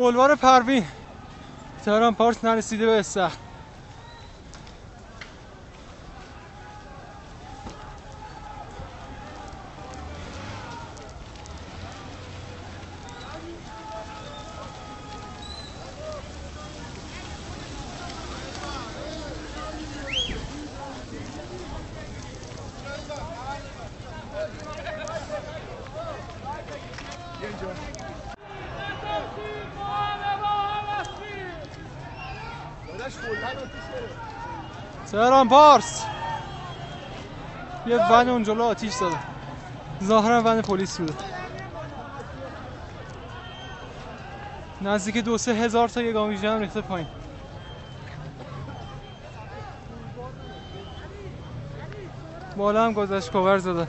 بلوار پروین. تهران پارس نرسیده به استخر تهران پارس. یه ون اون جلو آتیش زده ظاهرا ون پلیس بوده. نزدیک دو سه هزار تا یه گامیجه هم ریخته پایین. بالا هم گذشت کاور زده.